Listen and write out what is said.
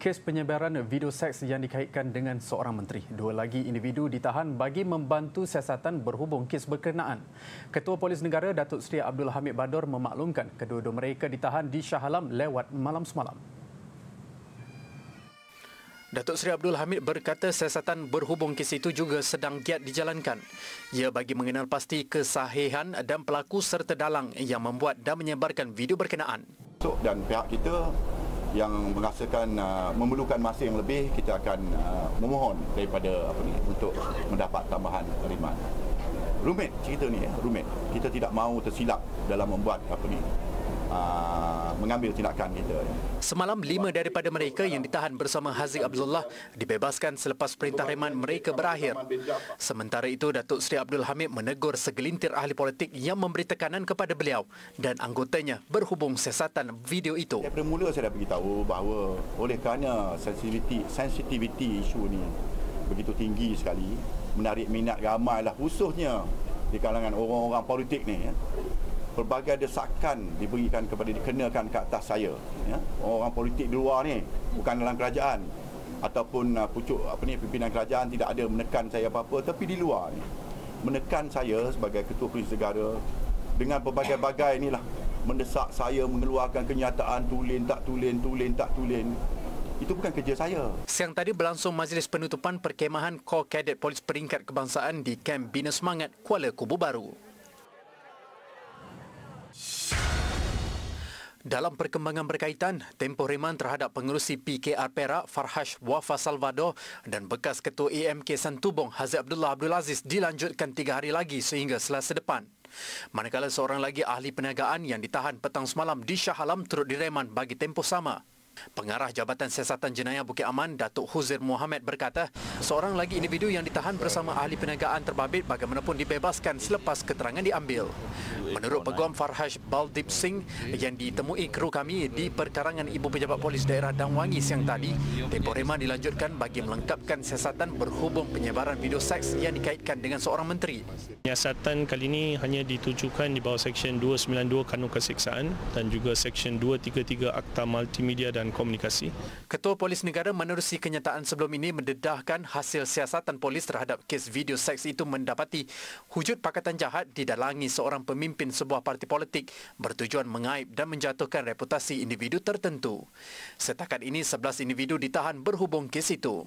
kes penyebaran video seks yang dikaitkan dengan seorang menteri. Dua lagi individu ditahan bagi membantu siasatan berhubung kes berkenaan. Ketua Polis Negara Datuk Seri Abdul Hamid Bador memaklumkan kedua-dua mereka ditahan di Shah Alam lewat malam semalam. Datuk Seri Abdul Hamid berkata siasatan berhubung kes itu juga sedang giat dijalankan. Ia bagi mengenal pasti kesahihan dan pelaku serta dalang yang membuat dan menyebarkan video berkenaan. Dan pihak kita yang merasakan uh, memerlukan masa yang lebih kita akan uh, memohon daripada apa ni untuk mendapat tambahan rimat. Rumit cerita ni ya, rumit. Kita tidak mahu tersilap dalam membuat apa ni uh, mengambil tindakan kita. Semalam lima daripada mereka yang ditahan bersama Haziq Abdullah dibebaskan selepas perintah reman mereka berakhir. Sementara itu Datuk Seri Abdul Hamid menegur segelintir ahli politik yang memberi tekanan kepada beliau dan anggotanya berhubung siasatan video itu. Daripada mula saya dah beritahu bahawa oleh kerana sensitiviti sensitiviti isu ini begitu tinggi sekali menarik minat ramai lah khususnya di kalangan orang-orang politik ni ya pelbagai desakan diberikan kepada dikenakan ke atas saya ya orang politik di luar ni bukan dalam kerajaan ataupun uh, pucuk apa ni pimpinan kerajaan tidak ada menekan saya apa-apa tapi di luar ni menekan saya sebagai ketua polis negara dengan berbagai-bagai inilah mendesak saya mengeluarkan kenyataan tulen tak tulen tulen tak tulen itu bukan kerja saya. Siang tadi berlangsung majlis penutupan perkemahan Kor Kadet Polis Peringkat Kebangsaan di Kamp Bina Semangat, Kuala Kubu Baru. Dalam perkembangan berkaitan, tempoh reman terhadap pengerusi PKR Perak Farhash Wafa Salvador dan bekas Ketua AMK Santubong Haziq Abdullah Abdul Aziz dilanjutkan tiga hari lagi sehingga selasa depan. Manakala seorang lagi ahli perniagaan yang ditahan petang semalam di Shah Alam turut direman bagi tempoh sama. Pengarah Jabatan Siasatan Jenayah Bukit Aman, Datuk Huzir Muhammad berkata, seorang lagi individu yang ditahan bersama ahli perniagaan terbabit bagaimanapun dibebaskan selepas keterangan diambil. Menurut Peguam Farhash Baldip Singh yang ditemui kru kami di perkarangan Ibu Pejabat Polis Daerah Dangwangi siang tadi, tempoh dilanjutkan bagi melengkapkan siasatan berhubung penyebaran video seks yang dikaitkan dengan seorang menteri. Siasatan kali ini hanya ditujukan di bawah Seksyen 292 Kanun Keseksaan dan juga Seksyen 233 Akta Multimedia dan Komunikasi. Ketua Polis Negara menerusi kenyataan sebelum ini mendedahkan hasil siasatan polis terhadap kes video seks itu mendapati wujud pakatan jahat didalangi seorang pemimpin sebuah parti politik bertujuan mengaib dan menjatuhkan reputasi individu tertentu. Setakat ini 11 individu ditahan berhubung kes itu.